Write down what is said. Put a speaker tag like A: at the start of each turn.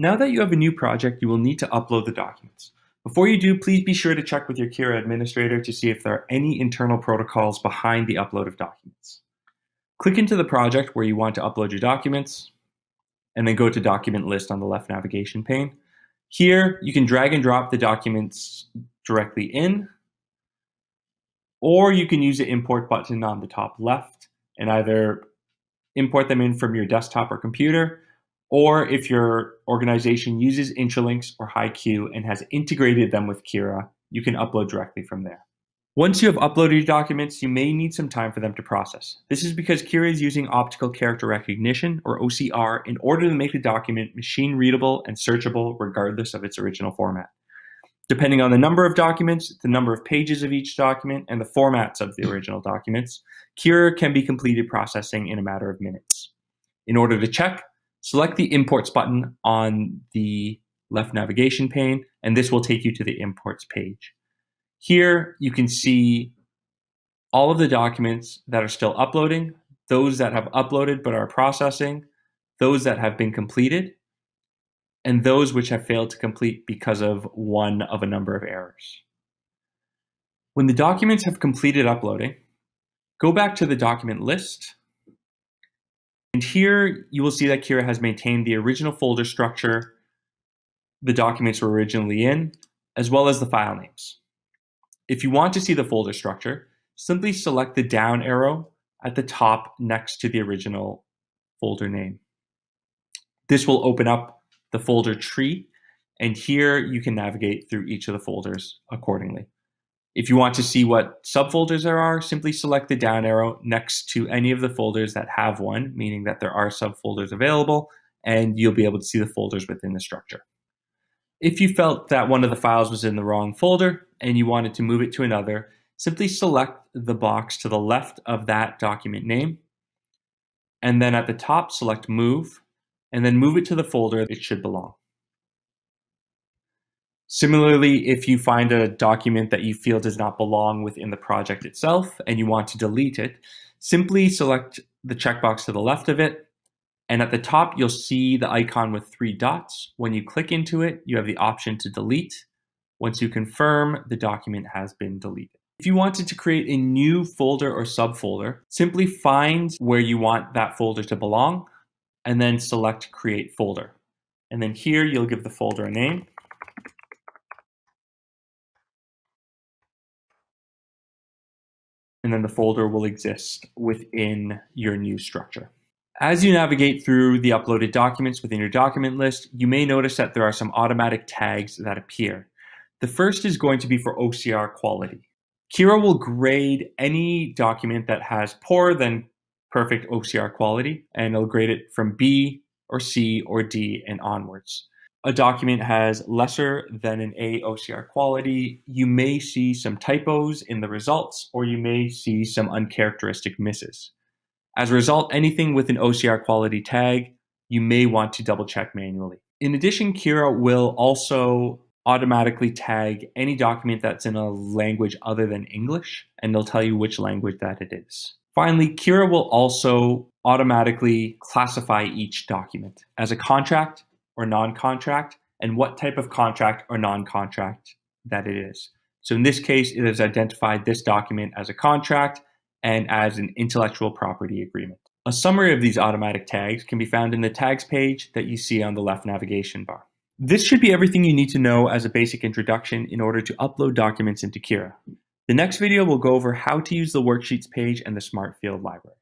A: Now that you have a new project, you will need to upload the documents. Before you do, please be sure to check with your Kira administrator to see if there are any internal protocols behind the upload of documents. Click into the project where you want to upload your documents, and then go to Document List on the left navigation pane. Here, you can drag and drop the documents directly in, or you can use the Import button on the top left and either import them in from your desktop or computer, or if your organization uses Intralinks or HighQ and has integrated them with Kira, you can upload directly from there. Once you have uploaded your documents, you may need some time for them to process. This is because Kira is using optical character recognition, or OCR, in order to make the document machine readable and searchable regardless of its original format. Depending on the number of documents, the number of pages of each document, and the formats of the original documents, Kira can be completed processing in a matter of minutes. In order to check, Select the Imports button on the left navigation pane, and this will take you to the Imports page. Here, you can see all of the documents that are still uploading, those that have uploaded but are processing, those that have been completed, and those which have failed to complete because of one of a number of errors. When the documents have completed uploading, go back to the document list and here you will see that Kira has maintained the original folder structure the documents were originally in, as well as the file names. If you want to see the folder structure, simply select the down arrow at the top next to the original folder name. This will open up the folder tree, and here you can navigate through each of the folders accordingly. If you want to see what subfolders there are, simply select the down arrow next to any of the folders that have one, meaning that there are subfolders available, and you'll be able to see the folders within the structure. If you felt that one of the files was in the wrong folder and you wanted to move it to another, simply select the box to the left of that document name, and then at the top select Move, and then move it to the folder it should belong. Similarly, if you find a document that you feel does not belong within the project itself and you want to delete it, simply select the checkbox to the left of it. And at the top, you'll see the icon with three dots. When you click into it, you have the option to delete. Once you confirm, the document has been deleted. If you wanted to create a new folder or subfolder, simply find where you want that folder to belong and then select Create Folder. And then here you'll give the folder a name. And then the folder will exist within your new structure. As you navigate through the uploaded documents within your document list, you may notice that there are some automatic tags that appear. The first is going to be for OCR quality. Kira will grade any document that has poorer than perfect OCR quality, and it'll grade it from B or C or D and onwards a document has lesser than an A OCR quality, you may see some typos in the results, or you may see some uncharacteristic misses. As a result, anything with an OCR quality tag, you may want to double check manually. In addition, Kira will also automatically tag any document that's in a language other than English, and they'll tell you which language that it is. Finally, Kira will also automatically classify each document as a contract, or non-contract and what type of contract or non-contract that it is. So in this case, it has identified this document as a contract and as an intellectual property agreement. A summary of these automatic tags can be found in the tags page that you see on the left navigation bar. This should be everything you need to know as a basic introduction in order to upload documents into Kira. The next video will go over how to use the worksheets page and the Smart Field library.